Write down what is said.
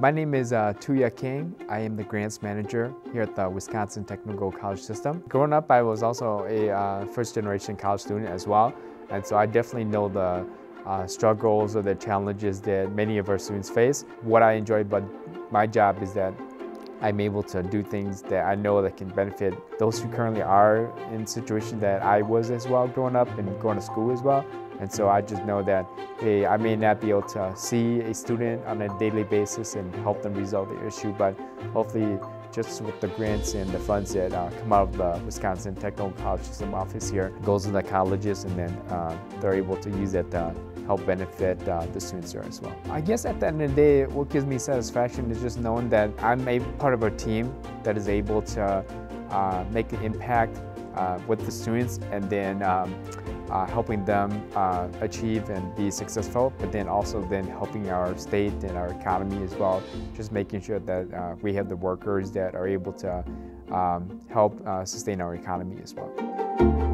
My name is uh, Tou Ya Khang. I am the grants manager here at the Wisconsin Technical College System. Growing up, I was also a uh, first generation college student as well. And so I definitely know the uh, struggles or the challenges that many of our students face. What I enjoy about my job is that I'm able to do things that I know that can benefit those who currently are in situations that I was as well growing up and going to school as well. And so I just know that, I may not be able to see a student on a daily basis and help them resolve the issue, but hopefully just with the grants and the funds that uh, come out of the Wisconsin Technical College System office here, goes to the colleges and then uh, they're able to use it to help benefit uh, the students there as well. I guess at the end of the day, what gives me satisfaction is just knowing that I'm a part of a team that is able to uh, make an impact uh, with the students and then um, uh, helping them uh, achieve and be successful, but then also then helping our state and our economy as well, just making sure that uh, we have the workers that are able to um, help uh, sustain our economy as well.